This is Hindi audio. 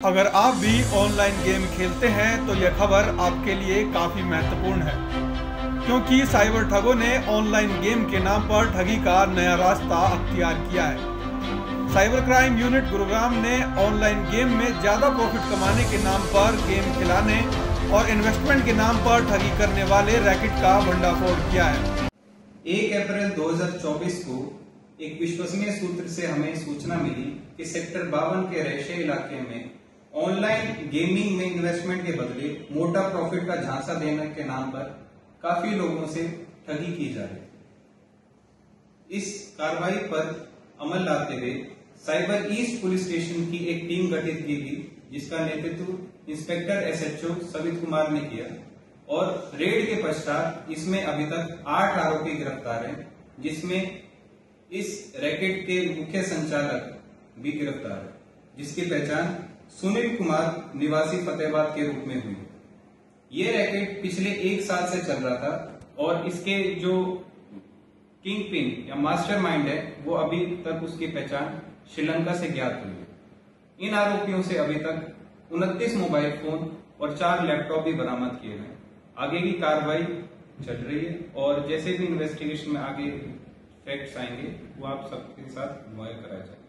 अगर आप भी ऑनलाइन गेम खेलते हैं तो यह खबर आपके लिए काफ़ी महत्वपूर्ण है। क्योंकि साइबर ठगों ने ऑनलाइन गेम के नाम पर ठगी का नया रास्ता अख्तियार किया है। साइबर क्राइम यूनिट गुरुग्राम ने ऑनलाइन गेम में ज़्यादा प्रॉफिट कमाने के नाम पर गेम खिलाने और इन्वेस्टमेंट के नाम पर ठगी करने वाले रैकेट का भंडाफोड़ किया है। एक अप्रैल 2024 को एक विश्वसनीय सूत्र से हमें सूचना मिली कि सेक्टर बावन के रैशे इलाके में ऑनलाइन गेमिंग में इन्वेस्टमेंट के बदले मोटा प्रॉफिट का झांसा देने के नाम पर काफ़ी लोगों से ठगी की जा रही इस कार्रवाई पर अमल लाते हुए साइबर ईस्ट पुलिस स्टेशन की एक टीम गठित की गई, जिसका नेतृत्व इंस्पेक्टर एसएचओ सवित कुमार ने किया और रेड के पश्चात इसमें अभी तक आठ आरोपी गिरफ़्तार हैं, जिसमें इस रैकेट के मुख्य संचालक भी गिरफ़्तार है, जिसकी पहचान सुनील कुमार निवासी फतेहाबाद के रूप में हुई। ये रैकेट पिछले एक साल से चल रहा था और इसके जो किंग पिन या मास्टर माइंड है, वो अभी तक उसकी पहचान श्रीलंका से ज्ञात हुई है। इन आरोपियों से अभी तक उनतीस मोबाइल फ़ोन और चार लैपटॉप भी बरामद किए गए आगे की कार्रवाई चल रही है और जैसे भी इन्वेस्टिगेशन में आगे फैक्ट्स आएँगे, वो आप सबके साथ मुहैया कराया जाएगा।